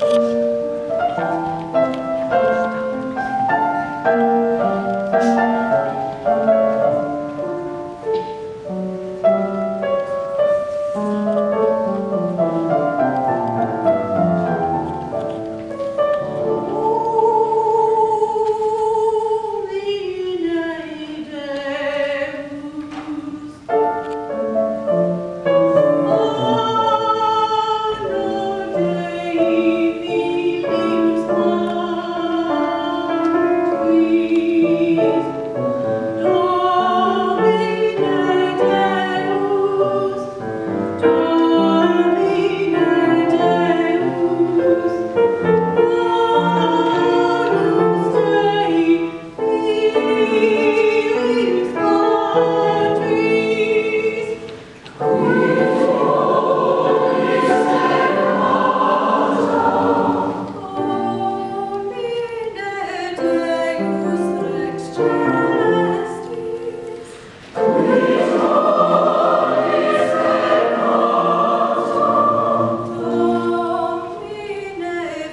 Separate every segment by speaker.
Speaker 1: you.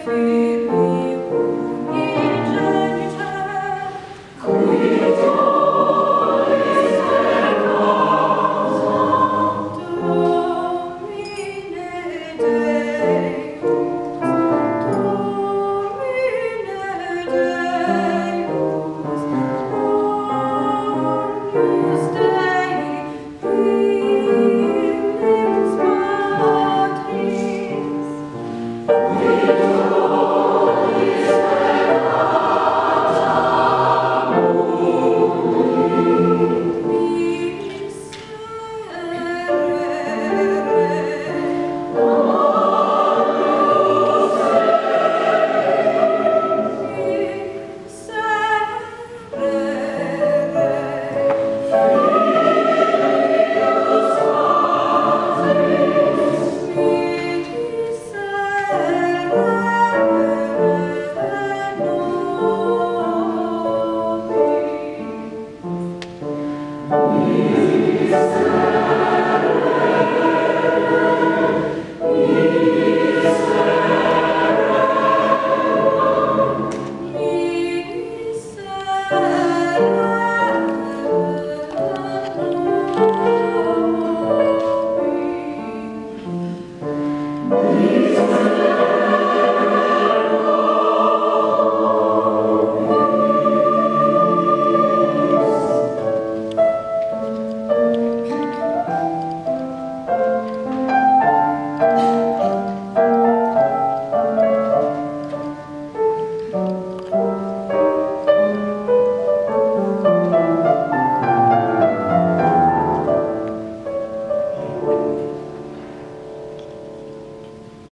Speaker 1: free. Amen.